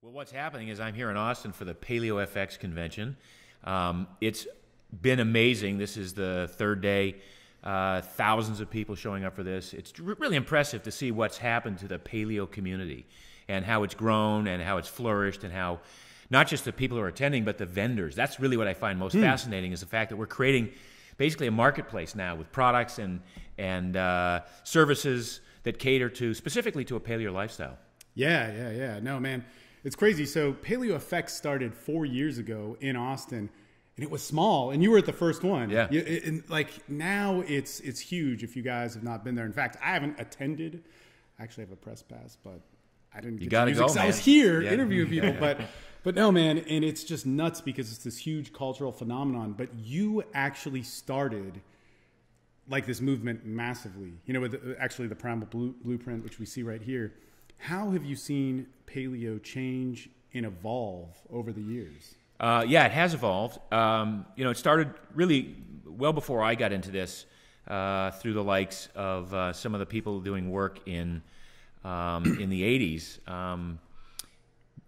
Well, what's happening is I'm here in Austin for the Paleo FX convention. Um, it's been amazing. This is the third day. Uh, thousands of people showing up for this. It's r- really impressive to see what's happened to the paleo community and how it's grown and how it's flourished and how not just the people who are attending, but the vendors. That's really what I find most fascinating is the fact that we're creating basically a marketplace now with products and and uh, services that cater to specifically to a paleo lifestyle. Yeah, yeah, yeah. No, man, it's crazy. So Paleo FX started four years ago in Austin, and it was small, and you were at the first one. Yeah. You- and like now, it's it's huge. If you guys have not been there, in fact, I haven't attended. I actually have a press pass, but I didn't. get gotta to use it I was here Yeah. interviewing people, but but no, man, and it's just nuts because it's this huge cultural phenomenon. But you actually started like this movement massively. You know, with uh, actually the primal blueprint, which we see right here. How have you seen paleo change and evolve over the years? Uh, yeah, it has evolved. Um, you know, it started really well before I got into this uh, through the likes of uh, some of the people doing work in um, in the '80s. Um,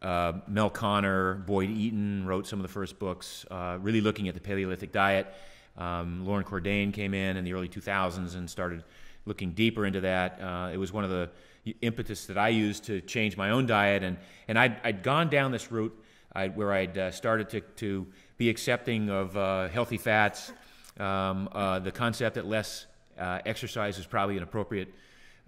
uh, Mel Konner, Boyd Eaton wrote some of the first books, uh, really looking at the Paleolithic diet. Um, Loren Cordain came in in the early 2000s and started looking deeper into that. Uh, it was one of the impetus that I used to change my own diet, and and I'd, I'd gone down this route I, where I'd uh, started to to be accepting of uh, healthy fats, um, uh, the concept that less uh, exercise is probably an appropriate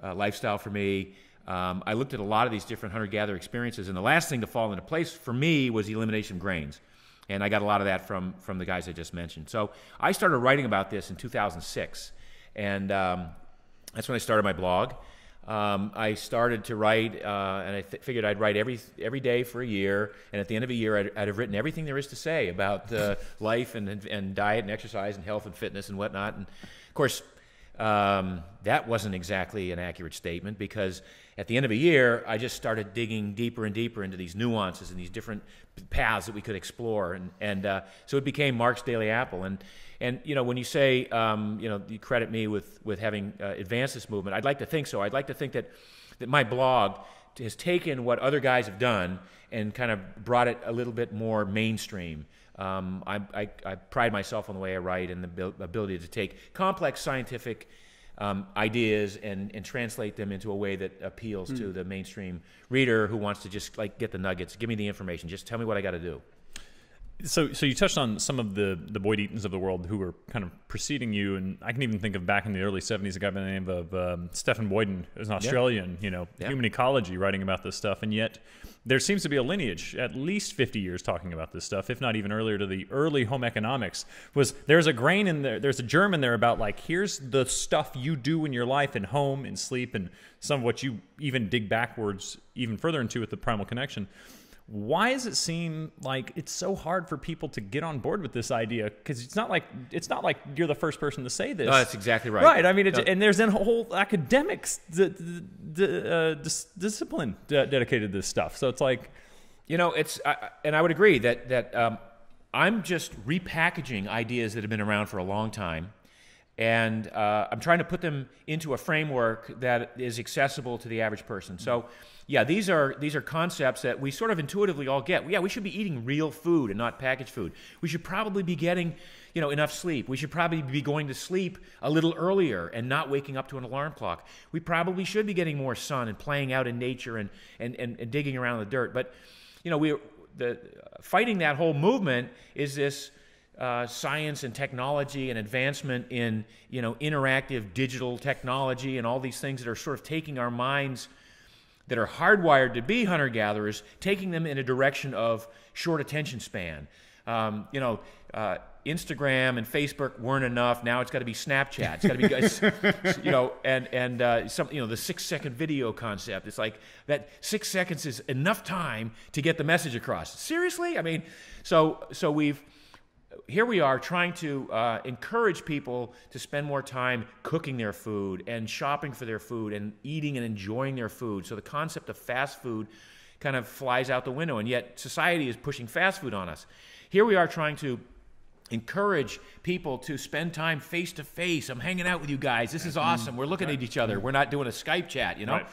uh, lifestyle for me. Um, I looked at a lot of these different hunter gatherer experiences, and the last thing to fall into place for me was the elimination of grains. And I got a lot of that from, from the guys I just mentioned. So I started writing about this in 2006, and um, that's when I started my blog. Um, I started to write, uh, and I figured I'd write every every day for a year. And at the end of a year, I'd, I'd have written everything there is to say about uh, life and, and and diet and exercise and health and fitness and whatnot. And of course, um, that wasn't exactly an accurate statement because at the end of a year, I just started digging deeper and deeper into these nuances and these different paths that we could explore, and and uh, so it became Mark's Daily Apple. And and you know when you say um, you know you credit me with with having uh, advanced this movement, I'd like to think so. I'd like to think that that my blog has taken what other guys have done and kind of brought it a little bit more mainstream. Um, I, I, I pride myself on the way I write and the ability to take complex scientific um, ideas and, and translate them into a way that appeals to the mainstream reader who wants to just like get the nuggets. Give me the information. Just tell me what I got to do. So, so you touched on some of the the Boyd Eatons of the world who were kind of preceding you, and I can even think of back in the early '70s a guy by the name of um, Stephen Boyden, who's an Australian, you know, Yeah. human ecology, writing about this stuff, and yet there seems to be a lineage, at least 50 years, talking about this stuff, if not even earlier to the early home economics. Was there's a grain in there, there's a germ in there about like here's the stuff you do in your life and home and sleep, and some of what you even dig backwards even further into with the primal connection why does it seem like it's so hard for people to get on board with this idea because it's not like it's not like you're the first person to say this No, that's exactly right. right i mean No. and there's a whole academics d- d- uh, dis- discipline de- dedicated to this stuff so it's like You know, it's I- and I would agree that that um, I'm just repackaging ideas that have been around for a long time, and uh, I'm trying to put them into a framework that is accessible to the average person. So, yeah, these are these are concepts that we sort of intuitively all get. Yeah, we should be eating real food and not packaged food. We should probably be getting, you know, enough sleep. We should probably be going to sleep a little earlier and not waking up to an alarm clock. We probably should be getting more sun and playing out in nature and and, and, and digging around in the dirt. But you know, we the fighting that whole movement is this uh, science and technology and advancement in you know interactive digital technology and all these things that are sort of taking our minds that are hardwired to be hunter gatherers, taking them in a direction of short attention span. Um, you know, uh, Instagram and Facebook weren't enough. Now it's got to be Snapchat. It's got to be, you know, and and uh, some, you know, the six second video concept. It's like that six seconds is enough time to get the message across. Seriously, I mean, so so we've here we are trying to uh, encourage people to spend more time cooking their food and shopping for their food and eating and enjoying their food. So the concept of fast food kind of flies out the window, and yet society is pushing fast food on us. Here we are trying to encourage people to spend time face to face. I'm hanging out with you guys. This is awesome. We're looking at each other. We're not doing a Skype chat, you know. Right.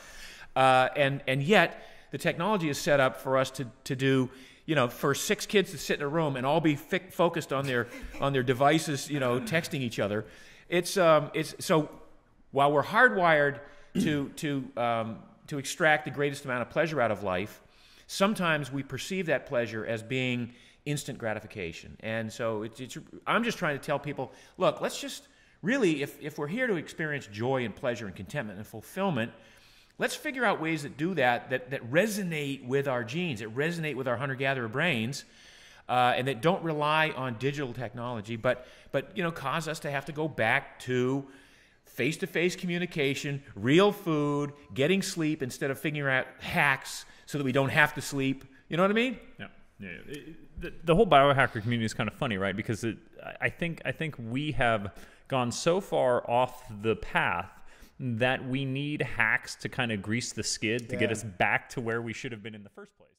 Uh, and and yet the technology is set up for us to, to do, you know, for six kids to sit in a room and all be focused on their on their devices, you know, texting each other. It's um, it's so while we're hardwired to to um, to extract the greatest amount of pleasure out of life, sometimes we perceive that pleasure as being instant gratification. And so it's, it's I'm just trying to tell people, look, let's just really, if, if we're here to experience joy and pleasure and contentment and fulfillment, let's figure out ways that do that, that, that resonate with our genes, that resonate with our hunter gatherer brains. Uh, and that don't rely on digital technology, but but you know cause us to have to go back to face-to-face communication, real food, getting sleep instead of figuring out hacks so that we don't have to sleep. You know what I mean? Yeah. Yeah, the, the whole biohacker community is kind of funny, right? Because it, I think I think we have gone so far off the path that we need hacks to kind of grease the skid to Yeah. get us back to where we should have been in the first place.